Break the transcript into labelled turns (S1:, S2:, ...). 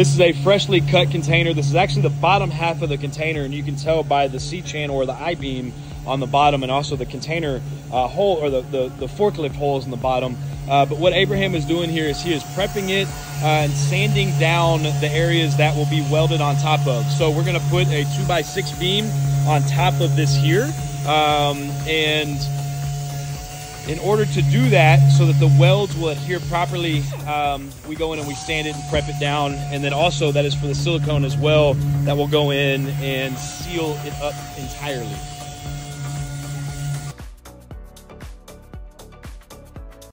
S1: This is a freshly cut container. This is actually the bottom half of the container, and you can tell by the C channel or the I-beam on the bottom, and also the container uh, hole or the, the, the, forklift holes in the bottom. Uh, but what Abraham is doing here is he is prepping it uh, and sanding down the areas that will be welded on top of. So we're gonna put a two by six beam on top of this here, um, and in order to do that so that the welds will adhere properly um, we go in and we sand it and prep it down. And then also that is for the silicone as well that will go in and seal it up entirely